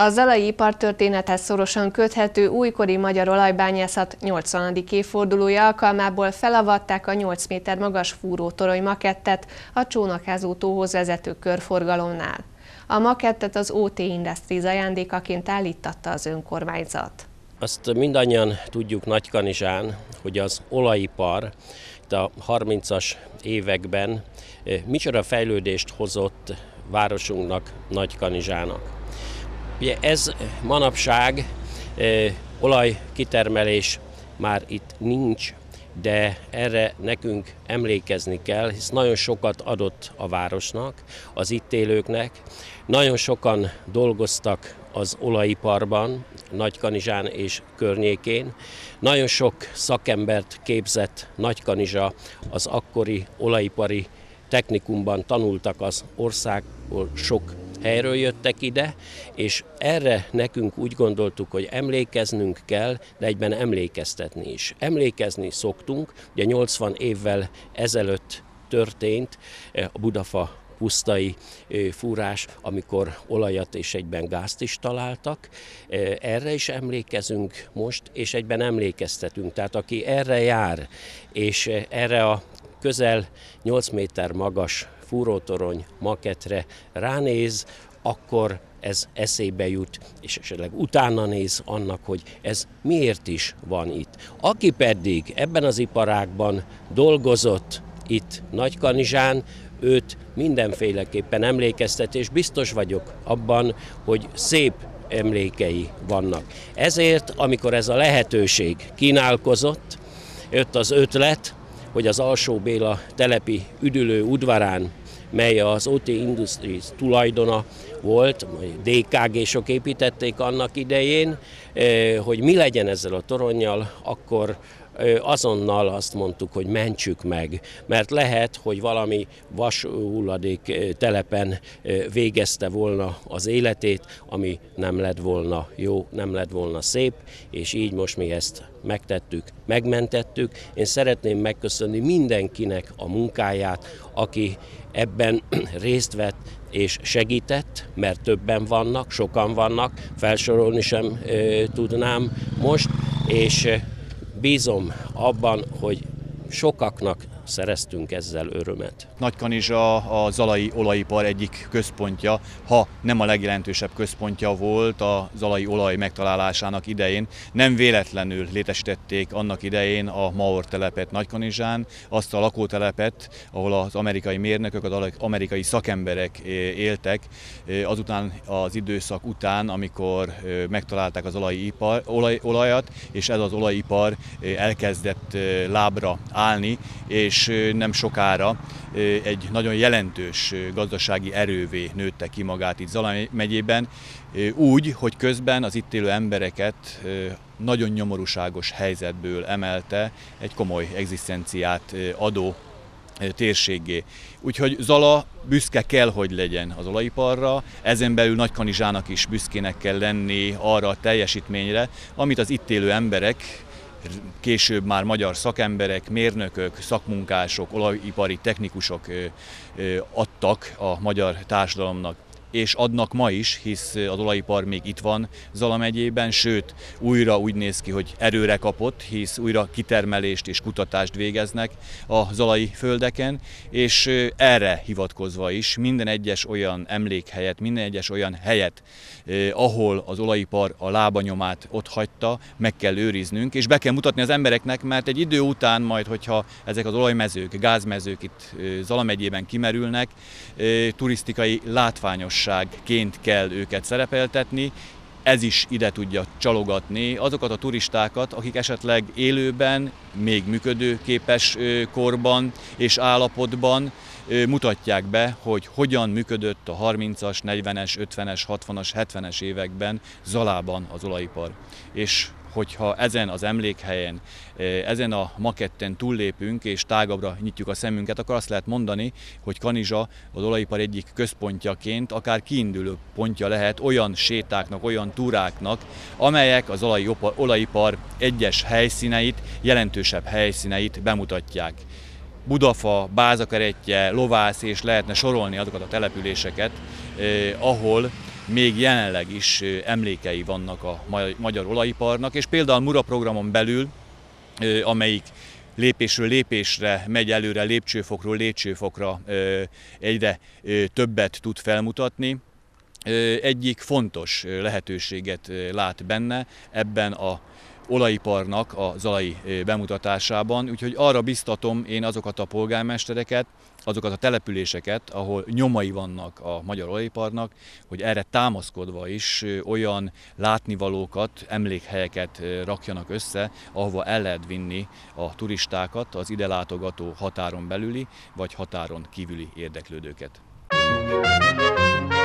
A zalai ipartörténethez szorosan köthető újkori magyar olajbányászat 80. évfordulója alkalmából felavatták a 8 méter magas fúrótorony makettet a csónakázó tóhoz vezető körforgalomnál. A makettet az OT Industries ajándékaként állítatta az önkormányzat. Azt mindannyian tudjuk Nagykanizsán, hogy az olajipar a 30-as években eh, micsoda fejlődést hozott városunknak, Nagykanizsának. Ugye ez manapság e, olajkitermelés már itt nincs, de erre nekünk emlékezni kell, hisz nagyon sokat adott a városnak, az itt élőknek. Nagyon sokan dolgoztak az olajiparban, Nagykanizsán és környékén. Nagyon sok szakembert képzett Nagykanizsa az akkori olajipari technikumban tanultak az országból sok helyről jöttek ide, és erre nekünk úgy gondoltuk, hogy emlékeznünk kell, de egyben emlékeztetni is. Emlékezni szoktunk, ugye 80 évvel ezelőtt történt eh, a Budafa pusztai eh, fúrás, amikor olajat és egyben gázt is találtak. Eh, erre is emlékezünk most, és egyben emlékeztetünk. Tehát aki erre jár, és erre a közel 8 méter magas fúrótorony maketre ránéz, akkor ez eszébe jut, és esetleg utána néz annak, hogy ez miért is van itt. Aki pedig ebben az iparágban dolgozott itt Nagykanizsán, őt mindenféleképpen emlékeztet, és biztos vagyok abban, hogy szép emlékei vannak. Ezért, amikor ez a lehetőség kínálkozott, jött az ötlet, hogy az Alsó Béla telepi üdülő udvarán mely az OT Industries tulajdona volt, DKG-sok építették annak idején, eh, hogy mi legyen ezzel a toronnyal, akkor azonnal azt mondtuk, hogy mentsük meg, mert lehet, hogy valami vashulladék telepen végezte volna az életét, ami nem lett volna jó, nem lett volna szép, és így most mi ezt megtettük, megmentettük. Én szeretném megköszönni mindenkinek a munkáját, aki ebben részt vett és segített, mert többen vannak, sokan vannak, felsorolni sem e, tudnám most, és bízom abban, hogy sokaknak szereztünk ezzel örömet. Nagykanizsa a zalai olajipar egyik központja, ha nem a legjelentősebb központja volt a zalai olaj megtalálásának idején. Nem véletlenül létesítették annak idején a Maor telepet Nagykanizsán, azt a lakótelepet, ahol az amerikai mérnökök, az amerikai szakemberek éltek, azután az időszak után, amikor megtalálták az olajipar, olaj, olajat, és ez az olajipar elkezdett lábra állni, és és nem sokára egy nagyon jelentős gazdasági erővé nőtte ki magát itt Zala megyében, úgy, hogy közben az itt élő embereket nagyon nyomorúságos helyzetből emelte egy komoly egzisztenciát adó térségé. Úgyhogy Zala büszke kell, hogy legyen az olajiparra, ezen belül Nagykanizsának is büszkének kell lenni arra a teljesítményre, amit az itt élő emberek később már magyar szakemberek, mérnökök, szakmunkások, olajipari technikusok adtak a magyar társadalomnak és adnak ma is, hisz az olajipar még itt van Zala megyében, sőt újra úgy néz ki, hogy erőre kapott, hisz újra kitermelést és kutatást végeznek a zalai földeken, és erre hivatkozva is minden egyes olyan emlékhelyet, minden egyes olyan helyet, ahol az olajipar a lábanyomát ott hagyta, meg kell őriznünk, és be kell mutatni az embereknek, mert egy idő után majd, hogyha ezek az olajmezők, gázmezők itt Zala megyében kimerülnek, turisztikai látványos társaságként kell őket szerepeltetni, ez is ide tudja csalogatni azokat a turistákat, akik esetleg élőben, még működőképes korban és állapotban mutatják be, hogy hogyan működött a 30-as, 40-es, 50-es, 60-as, 70-es években Zalában az olajipar. És hogyha ezen az emlékhelyen, ezen a maketten túllépünk és tágabbra nyitjuk a szemünket, akkor azt lehet mondani, hogy Kanizsa az olajipar egyik központjaként akár kiinduló pontja lehet olyan sétáknak, olyan túráknak, amelyek az olajipar egyes helyszíneit, jelentősebb helyszíneit bemutatják. Budafa, Bázakeretje, Lovász és lehetne sorolni azokat a településeket, eh, ahol még jelenleg is emlékei vannak a magyar olajiparnak, és például Mura programon belül, amelyik lépésről lépésre megy előre, lépcsőfokról lépcsőfokra egyre többet tud felmutatni, egyik fontos lehetőséget lát benne ebben a olajiparnak a zalai bemutatásában, úgyhogy arra biztatom én azokat a polgármestereket, azokat a településeket, ahol nyomai vannak a magyar olajiparnak, hogy erre támaszkodva is olyan látnivalókat, emlékhelyeket rakjanak össze, ahova el lehet vinni a turistákat, az ide látogató határon belüli vagy határon kívüli érdeklődőket. Música